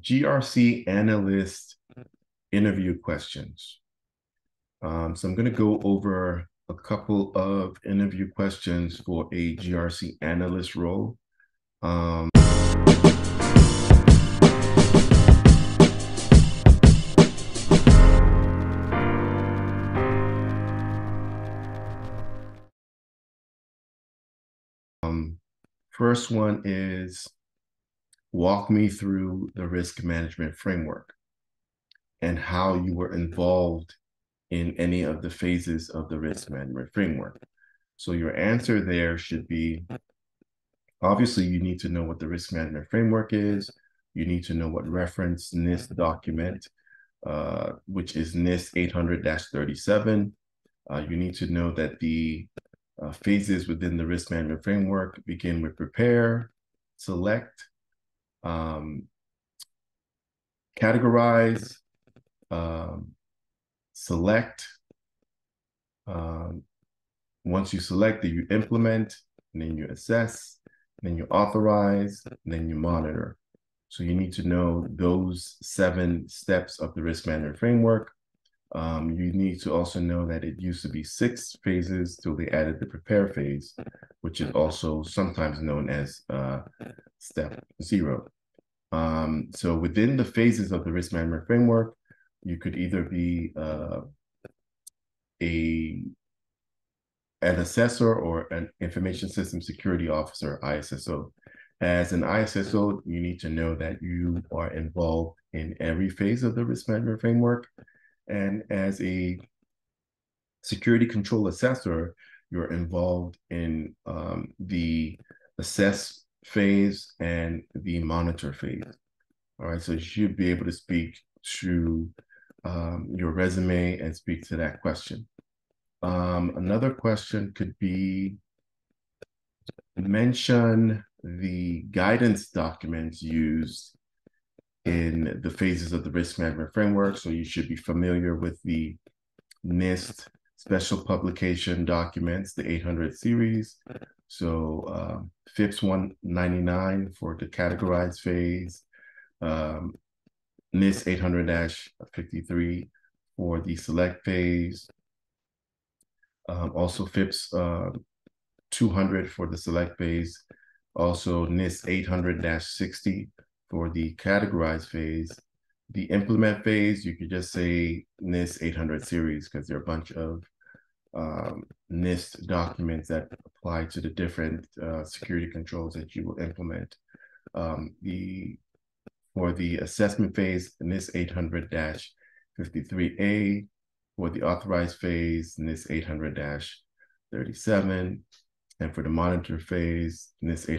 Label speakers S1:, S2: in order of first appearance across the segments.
S1: GRC analyst interview questions. Um, so I'm going to go over a couple of interview questions for a GRC analyst role. Um, um, first one is walk me through the risk management framework and how you were involved in any of the phases of the risk management framework. So your answer there should be, obviously you need to know what the risk management framework is. You need to know what reference NIST document, uh, which is NIST 800-37. Uh, you need to know that the uh, phases within the risk management framework begin with prepare, select, um, categorize, um, select. Um, once you select, then you implement, and then you assess, then you authorize, then you monitor. So you need to know those seven steps of the risk management framework. Um, you need to also know that it used to be six phases till they added the prepare phase, which is also sometimes known as uh, step zero. Um, so within the phases of the risk management framework, you could either be uh, a an assessor or an information system security officer, ISSO. As an ISSO, you need to know that you are involved in every phase of the risk management framework. And as a security control assessor, you're involved in um, the assess phase and the monitor phase. All right, so you should be able to speak to um, your resume and speak to that question. Um, another question could be mention the guidance documents used in the phases of the risk management framework. So you should be familiar with the NIST special publication documents, the 800 series. So uh, FIPS 199 for the categorized phase, um, NIST 800-53 for the select phase, um, also FIPS uh, 200 for the select phase, also NIST 800-60 for the categorized phase. The implement phase, you could just say NIST 800 series because there are a bunch of um, NIST documents that apply to the different uh, security controls that you will implement. Um, the for the assessment phase, NIST 800-53A. For the authorized phase, NIST 800-37. And for the monitor phase, NIST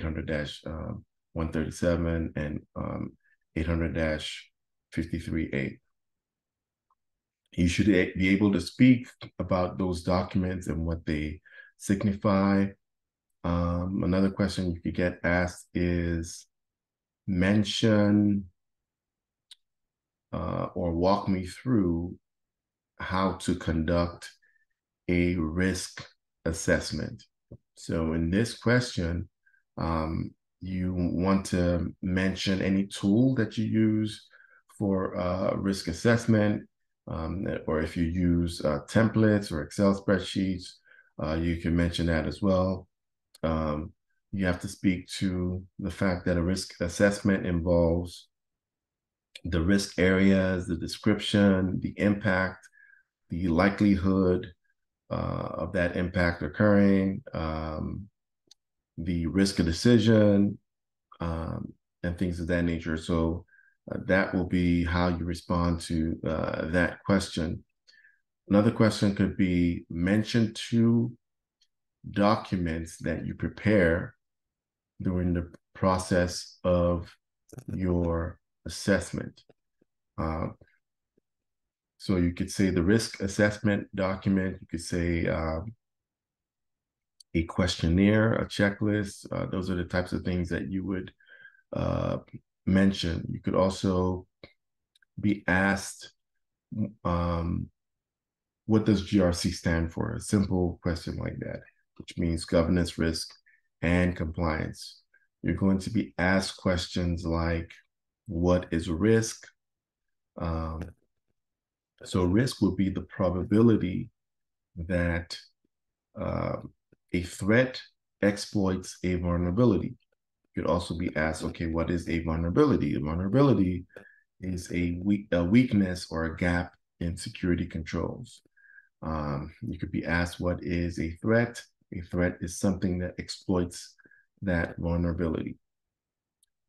S1: 800-137 and um, 800-53A. You should be able to speak about those documents and what they signify. Um, another question you could get asked is mention uh, or walk me through how to conduct a risk assessment. So in this question, um, you want to mention any tool that you use for uh, risk assessment, um, or if you use uh, templates or Excel spreadsheets, uh, you can mention that as well. Um, you have to speak to the fact that a risk assessment involves the risk areas, the description, the impact, the likelihood uh, of that impact occurring, um, the risk of decision, um, and things of that nature. So uh, that will be how you respond to uh, that question. Another question could be mention two documents that you prepare during the process of your assessment. Uh, so you could say the risk assessment document, you could say uh, a questionnaire, a checklist. Uh, those are the types of things that you would uh, mention. You could also be asked, um, what does GRC stand for? A simple question like that, which means governance, risk, and compliance. You're going to be asked questions like, what is risk? Um, so risk would be the probability that uh, a threat exploits a vulnerability. You could also be asked, okay, what is a vulnerability? A vulnerability is a, weak, a weakness or a gap in security controls. Um, you could be asked, what is a threat? A threat is something that exploits that vulnerability.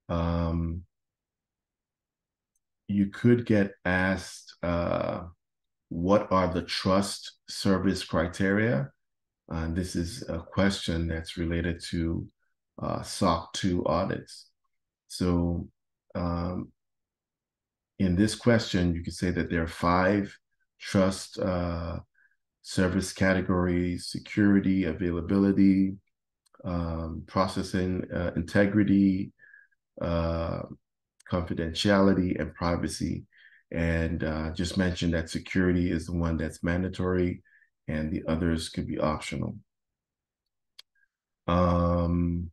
S1: Um, you could get asked, uh, what are the trust service criteria? Uh, this is a question that's related to uh, SOC 2 audits. So um, in this question, you could say that there are five trust uh, service categories, security, availability, um, processing uh, integrity, uh, confidentiality, and privacy. And uh, just mention that security is the one that's mandatory and the others could be optional. Um,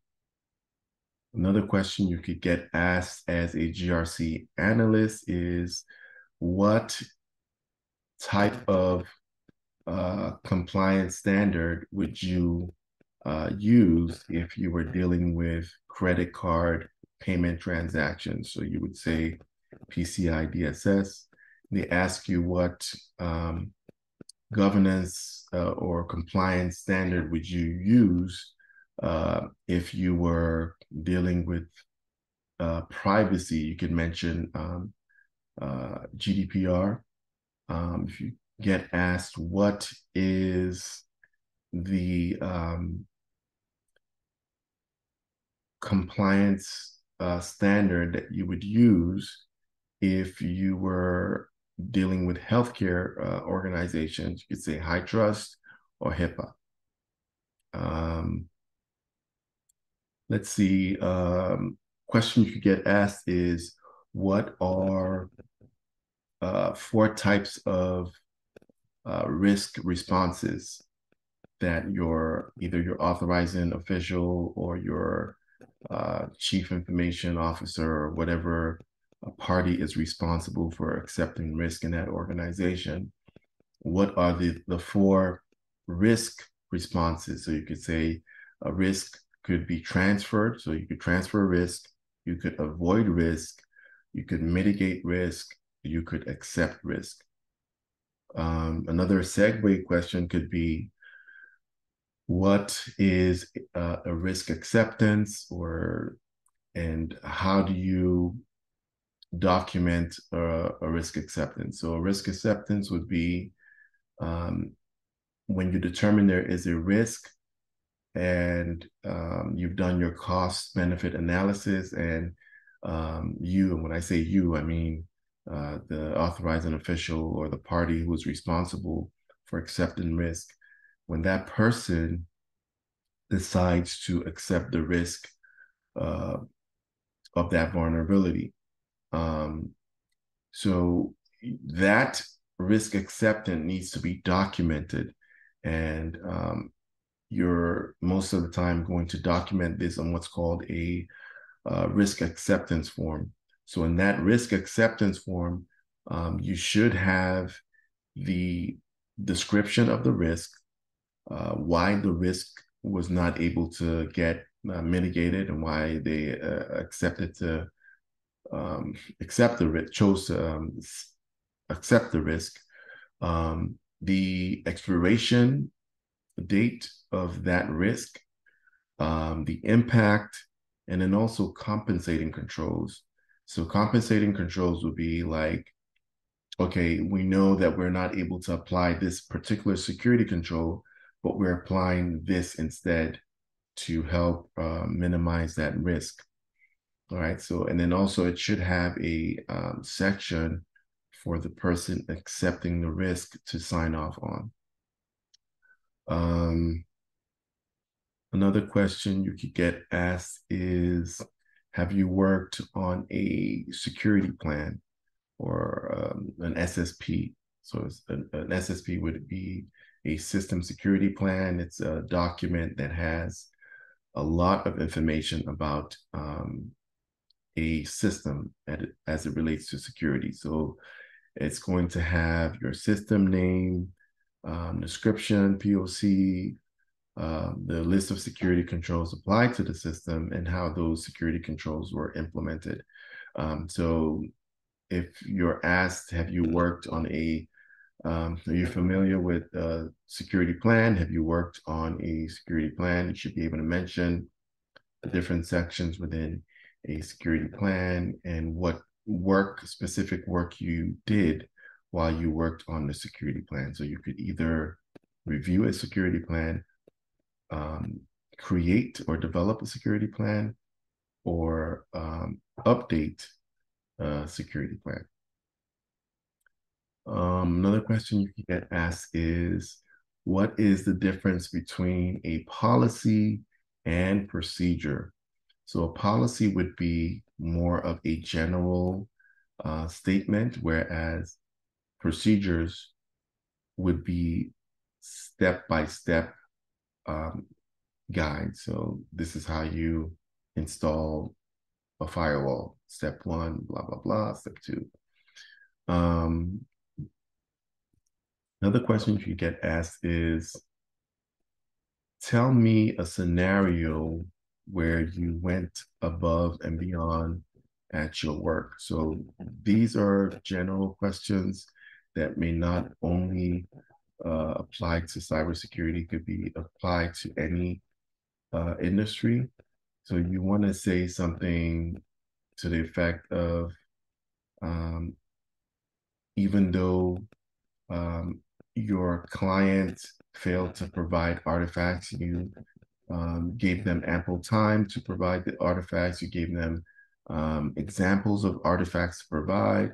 S1: another question you could get asked as a GRC analyst is what type of uh, compliance standard would you uh, use if you were dealing with credit card payment transactions? So you would say PCI DSS. They ask you what um, governance uh, or compliance standard would you use uh, if you were dealing with uh, privacy? You could mention um, uh, GDPR. Um, if you get asked what is the um, compliance uh, standard that you would use if you were dealing with healthcare uh, organizations, you could say HITRUST or HIPAA. Um, let's see, um, question you could get asked is, what are uh, four types of uh, risk responses that your either your authorizing official or your uh, chief information officer or whatever a party is responsible for accepting risk in that organization. What are the, the four risk responses? So you could say a risk could be transferred. So you could transfer risk, you could avoid risk, you could mitigate risk, you could accept risk. Um, another segue question could be what is uh, a risk acceptance or and how do you document a, a, risk acceptance. So a risk acceptance would be um, when you determine there is a risk and um, you've done your cost benefit analysis and um, you, and when I say you, I mean uh, the authorizing official or the party who is responsible for accepting risk. When that person decides to accept the risk uh, of that vulnerability, um, so that risk acceptance needs to be documented. And um, you're most of the time going to document this on what's called a uh, risk acceptance form. So in that risk acceptance form, um, you should have the description of the risk, uh, why the risk was not able to get uh, mitigated and why they uh, accepted to um, accept the risk, chose to um, accept the risk, um, the expiration date of that risk, um, the impact, and then also compensating controls. So compensating controls would be like, okay, we know that we're not able to apply this particular security control, but we're applying this instead to help uh, minimize that risk. All right. So, and then also it should have a um, section for the person accepting the risk to sign off on. Um, another question you could get asked is, have you worked on a security plan or um, an SSP? So an, an SSP would be a system security plan. It's a document that has a lot of information about um, a system as it relates to security. So it's going to have your system name, um, description, POC, um, the list of security controls applied to the system, and how those security controls were implemented. Um, so if you're asked, have you worked on a um, are you familiar with a security plan? Have you worked on a security plan? You should be able to mention the different sections within a security plan and what work, specific work you did while you worked on the security plan. So you could either review a security plan, um, create or develop a security plan, or um, update a security plan. Um, another question you can get asked is, what is the difference between a policy and procedure? So a policy would be more of a general uh, statement, whereas procedures would be step-by-step um, guide. So this is how you install a firewall. Step one, blah, blah, blah. Step two. Um, Another question you get asked is, tell me a scenario where you went above and beyond at your work. So these are general questions that may not only uh, apply to cybersecurity, could be applied to any uh, industry. So you want to say something to the effect of, um, even though um, your client failed to provide artifacts, you um, gave them ample time to provide the artifacts, you gave them um, examples of artifacts to provide.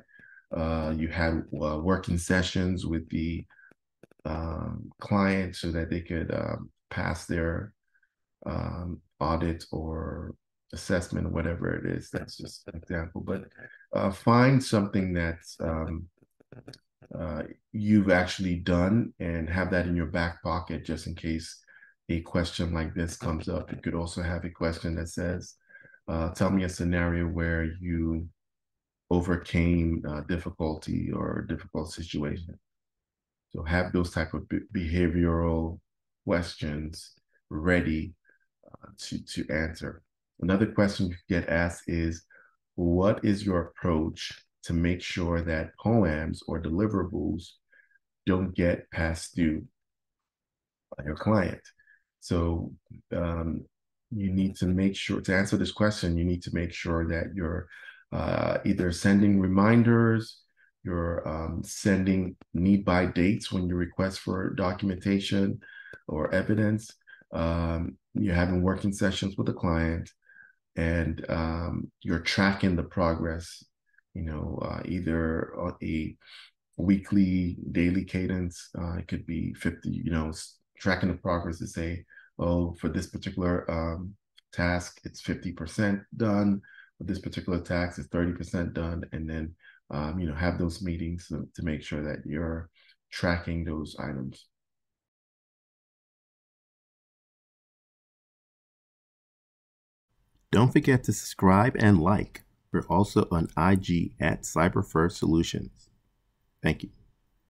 S1: Uh, you had uh, working sessions with the um, client so that they could um, pass their um, audit or assessment or whatever it is. That's just an example. But uh, find something that's um, uh, you've actually done and have that in your back pocket just in case a question like this comes up. You could also have a question that says, uh, tell me a scenario where you overcame uh, difficulty or difficult situation. So have those type of behavioral questions ready uh, to, to answer. Another question you get asked is, what is your approach to make sure that POAMs or deliverables don't get past due by your client. So um, you need to make sure to answer this question, you need to make sure that you're uh, either sending reminders, you're um, sending need by dates when you request for documentation or evidence. Um, you're having working sessions with the client and um, you're tracking the progress you know, uh, either a weekly, daily cadence. Uh, it could be 50, you know, tracking the progress to say, oh, for this particular um, task, it's 50% done. For this particular task, it's 30% done. And then, um, you know, have those meetings to, to make sure that you're tracking those items.
S2: Don't forget to subscribe and like. We're also on IG at Cyber First Solutions. Thank you.